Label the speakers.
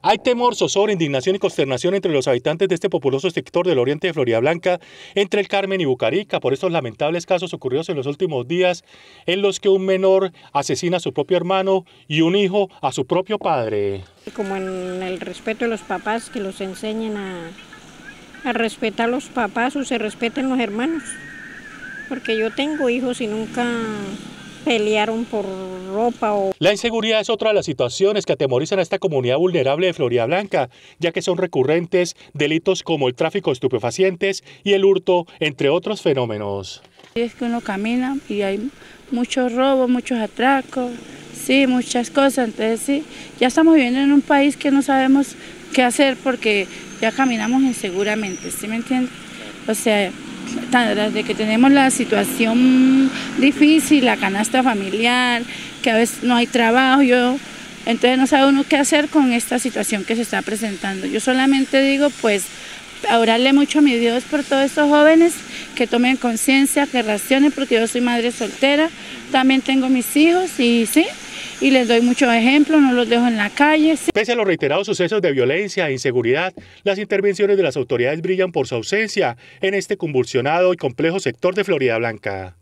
Speaker 1: Hay temor, zozobra, indignación y consternación entre los habitantes de este populoso sector del oriente de Florida Blanca, entre el Carmen y Bucarica, por estos lamentables casos ocurridos en los últimos días, en los que un menor asesina a su propio hermano y un hijo a su propio padre.
Speaker 2: Como en el respeto de los papás, que los enseñen a, a respetar a los papás o se respeten los hermanos, porque yo tengo hijos y nunca pelearon por ropa o...
Speaker 1: La inseguridad es otra de las situaciones que atemorizan a esta comunidad vulnerable de Florida Blanca, ya que son recurrentes delitos como el tráfico de estupefacientes y el hurto, entre otros fenómenos.
Speaker 3: Es que uno camina y hay muchos robos, muchos atracos, sí, muchas cosas, entonces sí, ya estamos viviendo en un país que no sabemos qué hacer porque ya caminamos inseguramente, ¿sí me entiendes? O sea, desde que tenemos la situación difícil, la canasta familiar, que a veces no hay trabajo, yo, entonces no sabe uno qué hacer con esta situación que se está presentando. Yo solamente digo, pues, orarle mucho a mi Dios por todos estos jóvenes, que tomen conciencia, que racionen, porque yo soy madre soltera, también tengo mis hijos y sí, y les doy muchos ejemplos, no los dejo en la calle.
Speaker 1: Pese a los reiterados sucesos de violencia e inseguridad, las intervenciones de las autoridades brillan por su ausencia en este convulsionado y complejo sector de Florida Blanca.